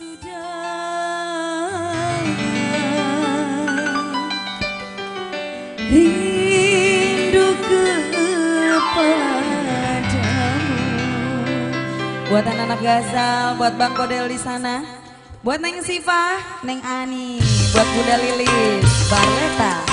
buat anak-anak Gazal buat Bang Kodel di sana buat Neng Siva Neng Ani buat Bunda Lilis Barleta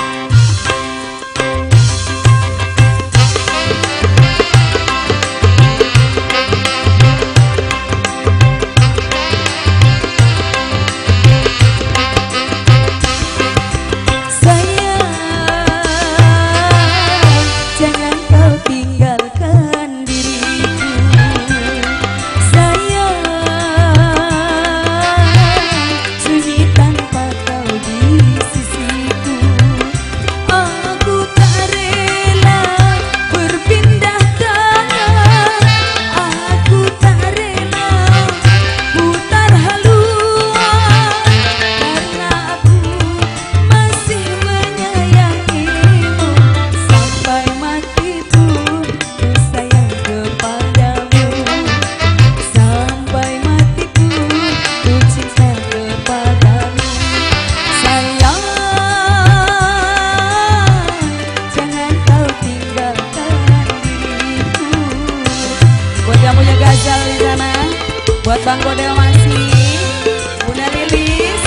Bang Godel masih Bunda Lilis.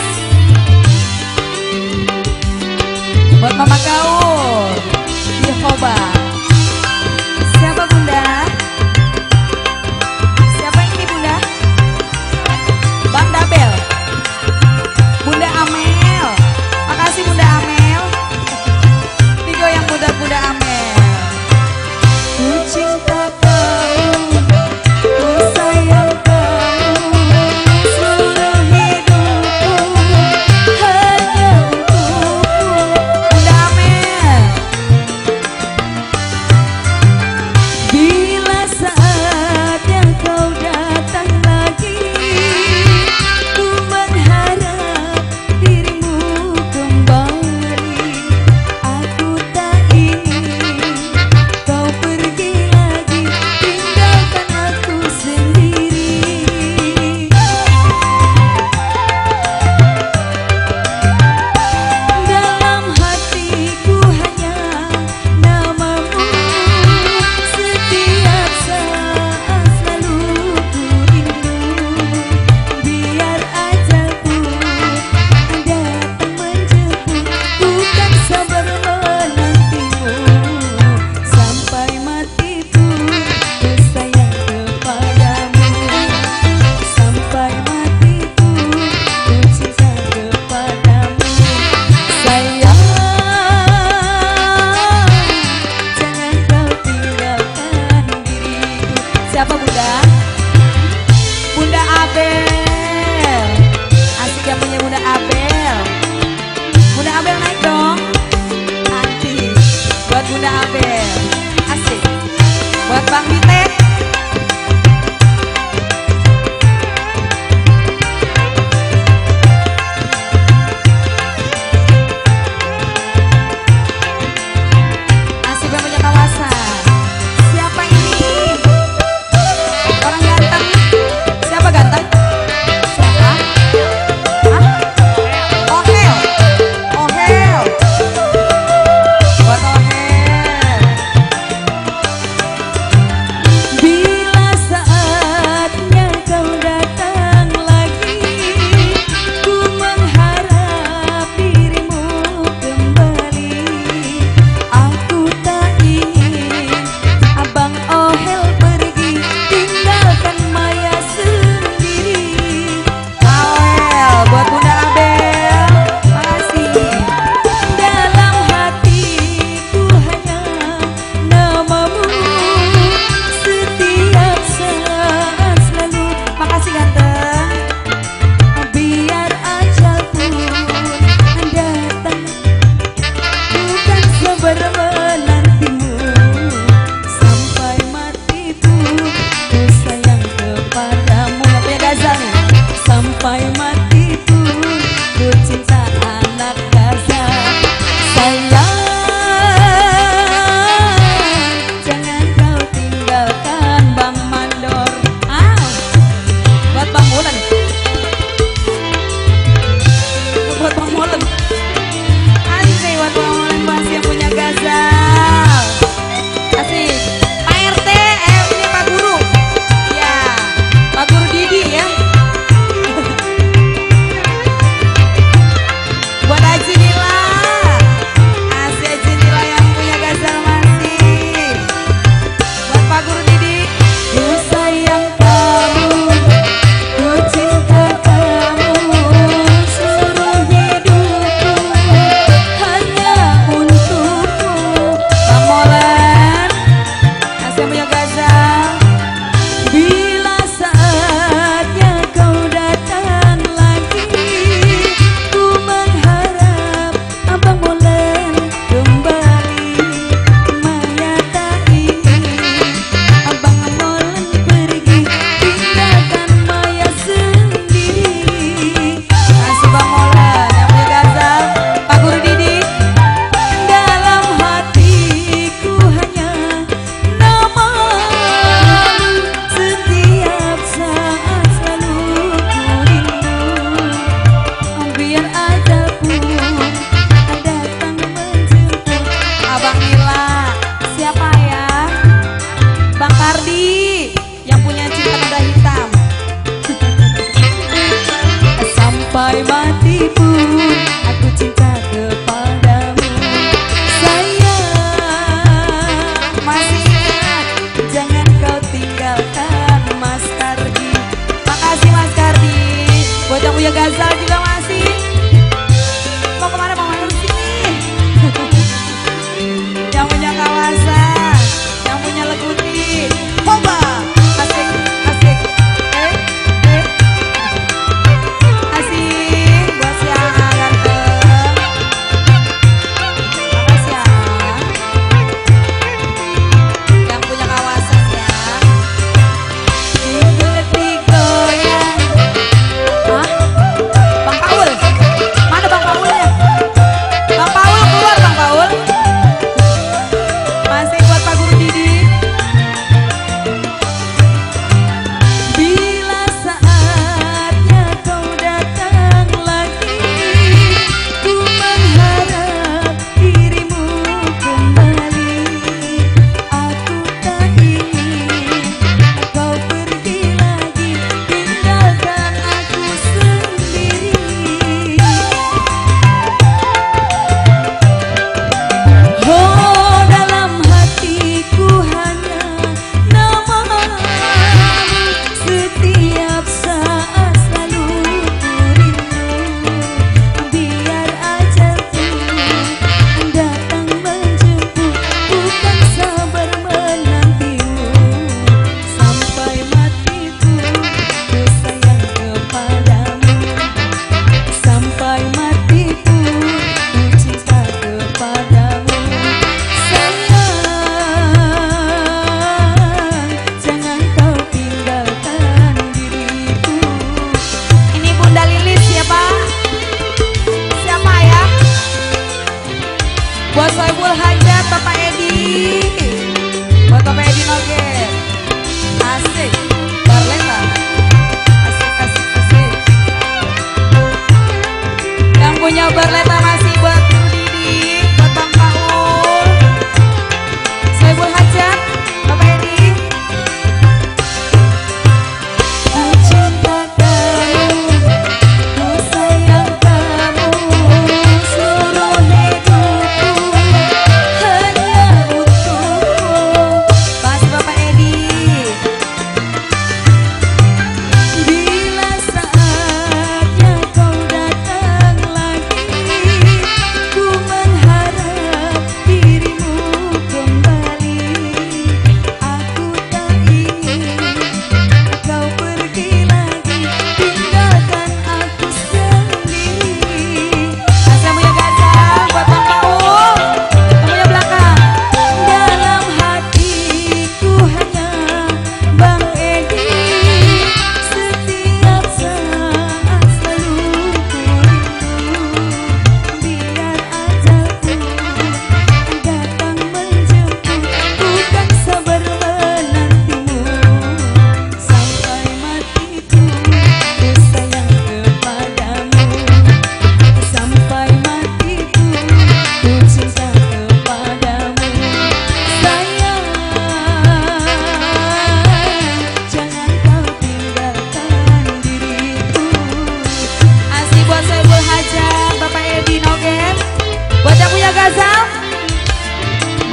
Buat Mama Yehovah Siapa Asik. Buat Bang Mites.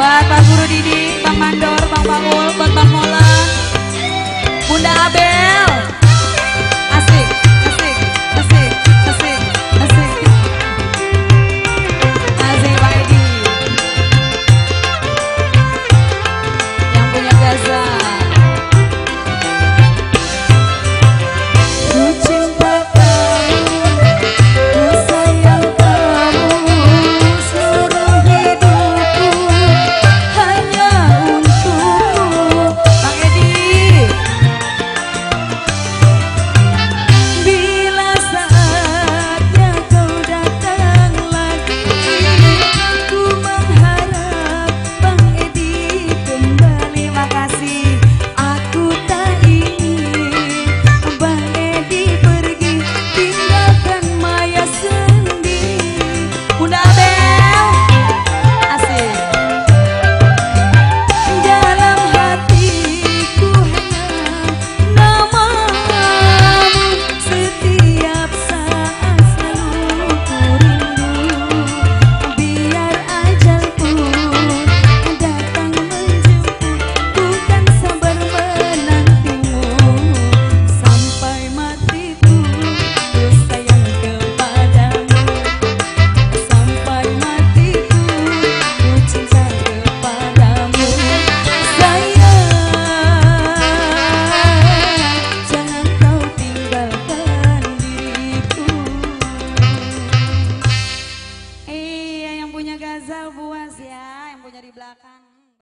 buat Pak Guru Didi, Bang Mandor, Bang Paul, buat Bang Mola, Bunda Abel.